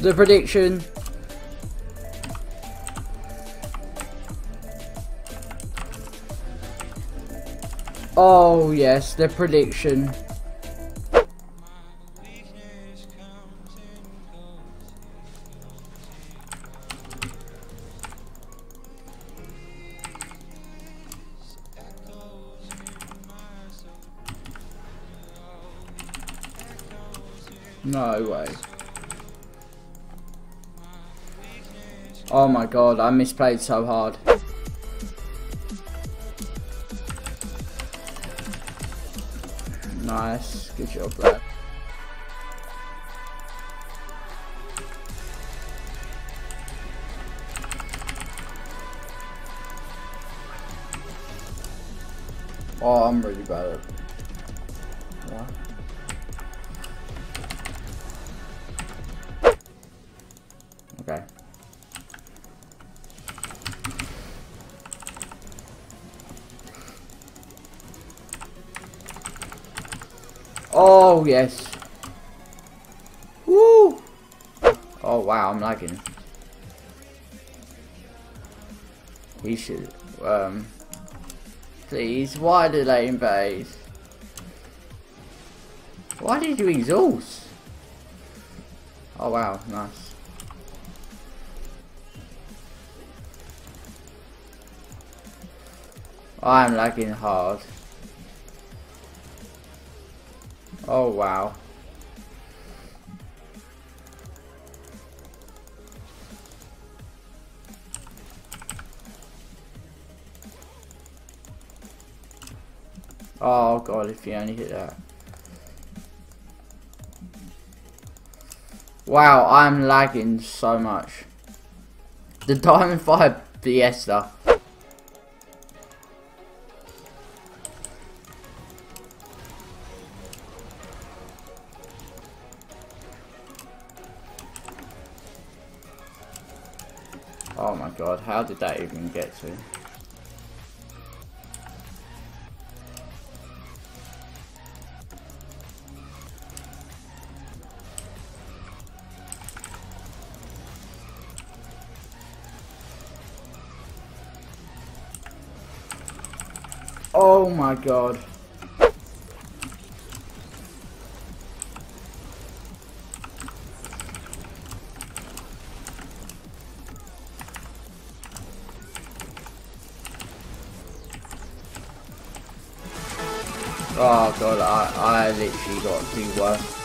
The prediction. Oh yes, the prediction. No way. Oh my god, I misplayed so hard. Nice, good job, lad. Oh, I'm really bad at yeah. Oh, yes. Woo! Oh, wow, I'm lagging. He should, um... Please, why did they invade? Why did you exhaust? Oh, wow, nice. I'm lagging hard. Oh wow. Oh god, if you only hit that. Wow, I'm lagging so much. The Diamond Fire Fiesta. Oh my god, how did that even get to? Oh my god. Oh god, I, I literally got two worst.